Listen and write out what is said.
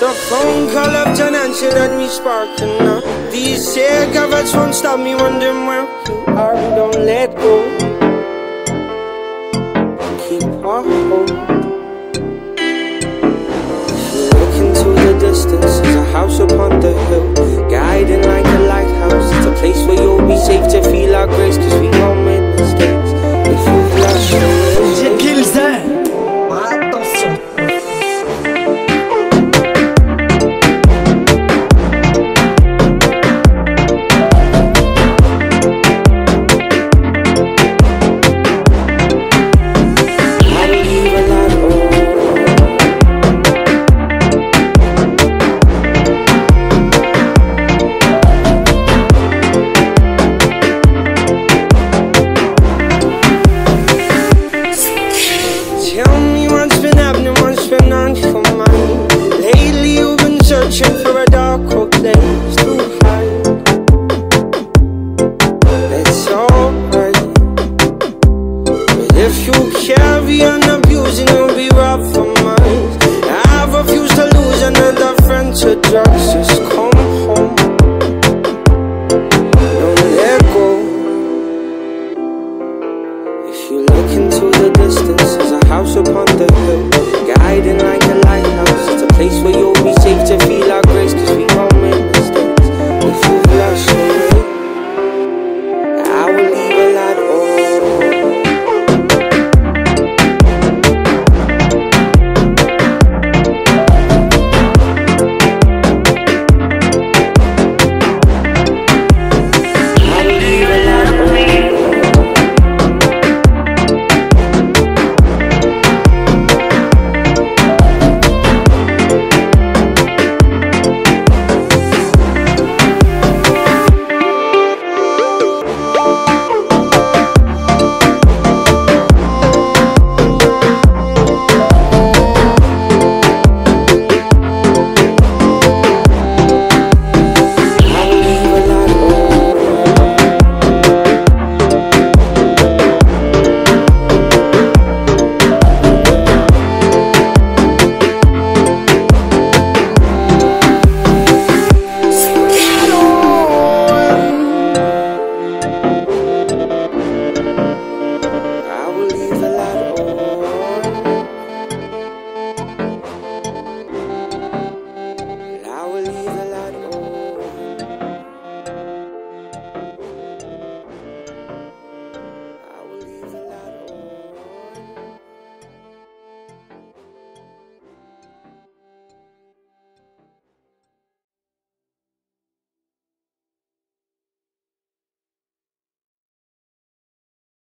the phone. Call of John answered and me sparking up. These cigarettes won't stop me wondering where you are. Don't let go. Keep on. Distance, there's a house love you